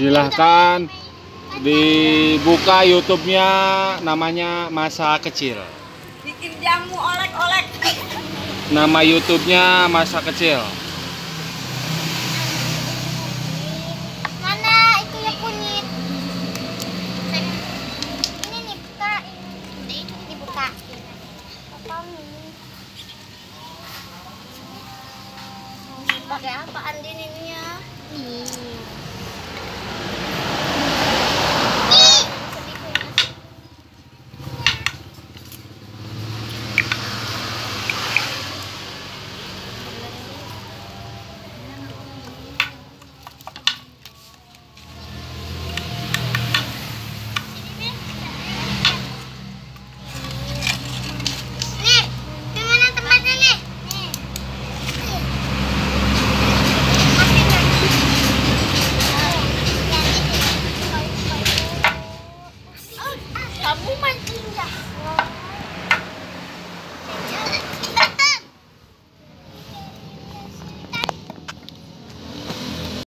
silahkan dibuka YouTube-nya namanya Masa Kecil. Bikin jamu olek-olek. Nama YouTube-nya Masa Kecil. Mana itu yang kunyit? Ini nih buka, ini dibuka. Apa ini? Pakai apa Andin ininya? Nih. Nih.